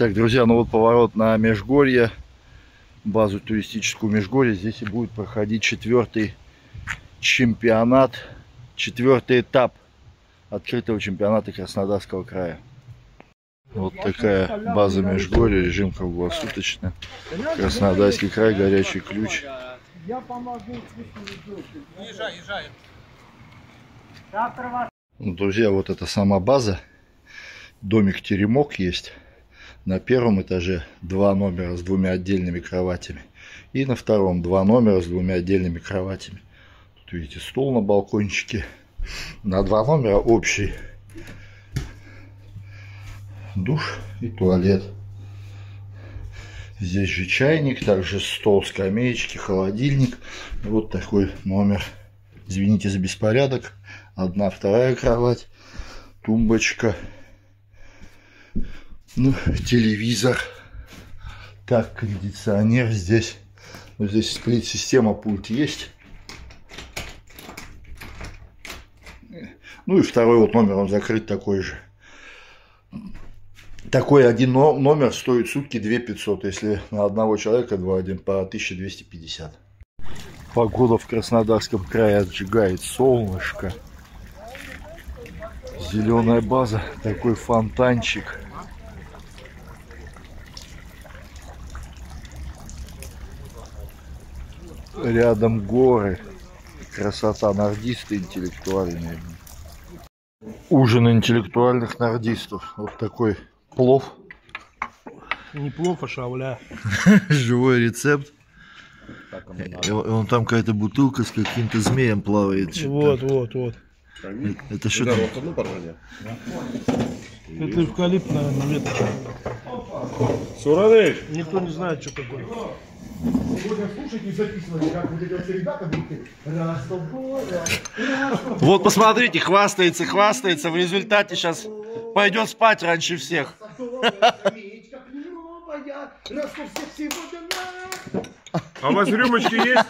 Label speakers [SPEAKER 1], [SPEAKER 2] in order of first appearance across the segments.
[SPEAKER 1] Так, друзья, ну вот поворот на Межгорье, базу туристическую Межгорье. Здесь и будет проходить четвертый чемпионат, четвертый этап открытого чемпионата Краснодарского края. Вот такая база Межгорья, режим круглосуточно. Краснодарский край, горячий ключ. Ну, друзья, вот это сама база. Домик-теремок есть. На первом этаже два номера с двумя отдельными кроватями. И на втором два номера с двумя отдельными кроватями. Тут видите стол на балкончике. На два номера общий душ и туалет. Здесь же чайник, также стол, скамеечки, холодильник. Вот такой номер. Извините за беспорядок. Одна, вторая кровать, тумбочка, ну, телевизор. Так, кондиционер здесь. Ну, здесь сплит-система, пульт есть. Ну и второй вот номер, он закрыт такой же. Такой один номер стоит сутки 2 500, если на одного человека два один по 1250. Погода в Краснодарском крае отжигает солнышко. Зеленая база, такой фонтанчик. Рядом горы. Красота нордисты интеллектуальные. Ужин интеллектуальных нордистов. Вот такой плов.
[SPEAKER 2] Не плов, а шавля.
[SPEAKER 1] Живой рецепт. И он там какая-то бутылка с каким-то змеем плавает.
[SPEAKER 2] Вот, вот, вот.
[SPEAKER 1] Это что там?
[SPEAKER 2] Это эвкалипт, наверное, веточка.
[SPEAKER 3] Сураныч!
[SPEAKER 2] Никто не знает, что такое.
[SPEAKER 1] Вот посмотрите, хвастается, хвастается. В результате сейчас пойдет спать раньше всех.
[SPEAKER 3] А у вас рюмочки есть?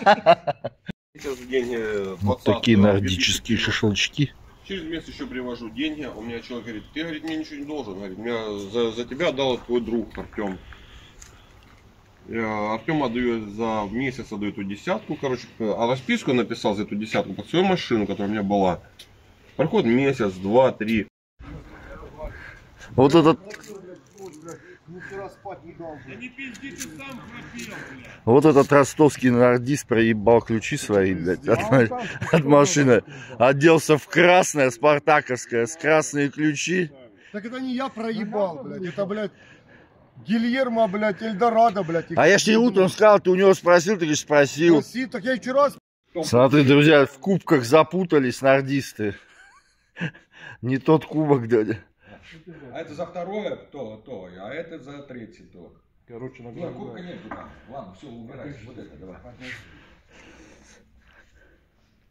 [SPEAKER 1] Вот такие нордические шашлычки.
[SPEAKER 3] Через месяц еще привожу деньги. У меня человек говорит, ты говорит, мне ничего не должен. Говорит, меня за, за тебя дал твой друг Артем. Я Артем отдаю за месяц отдаю эту десятку, короче, а расписку написал за эту десятку под свою машину, которая у меня была. Проходит месяц, два, три.
[SPEAKER 1] Вот этот вот этот ростовский нордист проебал ключи свои, блядь, от, от машины. Оделся в красное, спартаковское, с красные ключи.
[SPEAKER 4] Так это не я проебал, блядь, это, блядь, Гильермо, блядь, Эльдорадо, блядь.
[SPEAKER 1] А я ж тебе утром сказал, ты у него спросил, ты говоришь, спросил.
[SPEAKER 4] Спроси, так я вчера...
[SPEAKER 1] Смотри, друзья, в кубках запутались нордисты. Не тот кубок, дядя.
[SPEAKER 5] А это за второе то, то, а это за третье то.
[SPEAKER 2] Короче, на
[SPEAKER 5] Нет, кубка нет там. Ладно, все, убирай. Вот это давай.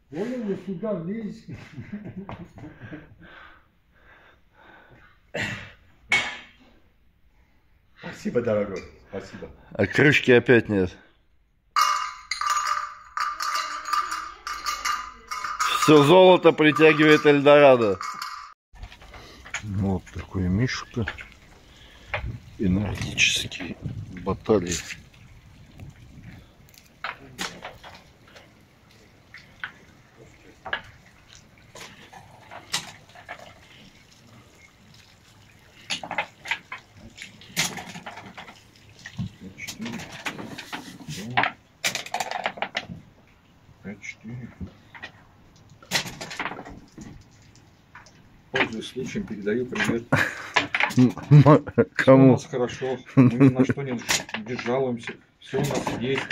[SPEAKER 4] Понял, я сюда влезь.
[SPEAKER 5] Спасибо, дорогой. Спасибо.
[SPEAKER 1] А крышки опять нет. Все золото притягивает Эльдорадо. Вот такой мишка. Энергетический баталии.
[SPEAKER 5] Пользуясь случаем, передаю привет.
[SPEAKER 1] Кому?
[SPEAKER 5] у нас хорошо, мы ни на что не, не жалуемся, все у нас есть.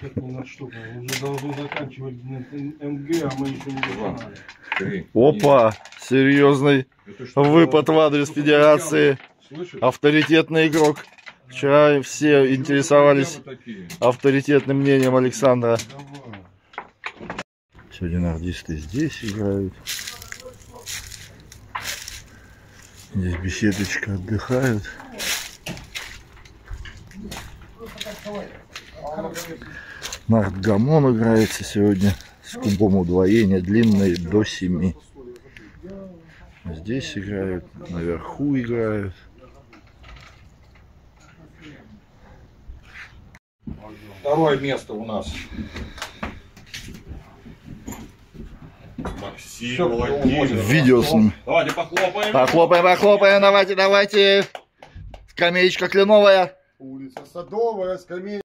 [SPEAKER 2] Как ни на что, мы уже должны заканчивать МГ, а мы еще не начинали.
[SPEAKER 5] Три.
[SPEAKER 1] Опа, серьезный
[SPEAKER 5] Это что,
[SPEAKER 1] выпад в адрес федерации.
[SPEAKER 5] Слышишь?
[SPEAKER 1] Авторитетный игрок. Вчера все интересовались
[SPEAKER 5] Вот такие.
[SPEAKER 1] авторитетным мнением Александра.
[SPEAKER 2] Давай.
[SPEAKER 1] Сегодня нордисты здесь играют. Здесь беседочка отдыхают. Нардгамон играется сегодня с кубом удвоения, длинной до 7. Здесь играют, наверху играют.
[SPEAKER 5] Второе место у нас
[SPEAKER 3] Максим,
[SPEAKER 5] Всё,
[SPEAKER 3] молодец.
[SPEAKER 5] увозим.
[SPEAKER 1] Видео с ним.
[SPEAKER 3] Давайте похлопаем.
[SPEAKER 1] Похлопаем, похлопаем, давайте, давайте. Скамеечка кленовая.
[SPEAKER 4] Улица Садовая, скамейка.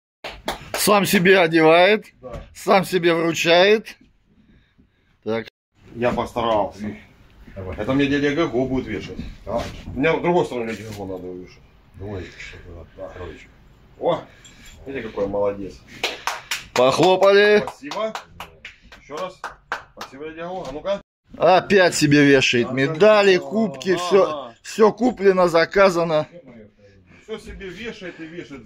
[SPEAKER 1] Сам себе одевает,
[SPEAKER 4] Да.
[SPEAKER 1] сам себе вручает. Так,
[SPEAKER 3] Я постарался. Это мне дядя Гаго будет вешать. У меня в другой стороне дядя Гаго надо вешать. О, видите, какой молодец.
[SPEAKER 1] похлопали.
[SPEAKER 3] Спасибо. Еще раз. Спасибо, Гаго. А ну-ка.
[SPEAKER 1] Опять себе вешает медали, кубки, все, все куплено, заказано.
[SPEAKER 3] Все себе вешает и вешает.